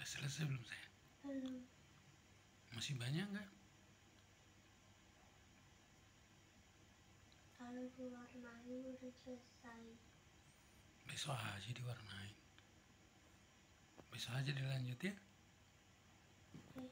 Udah selesai belum saya? belum Masih banyak nggak? kalau diwarnain udah selesai Besok aja diwarnain. Besok aja dilanjut ya. eh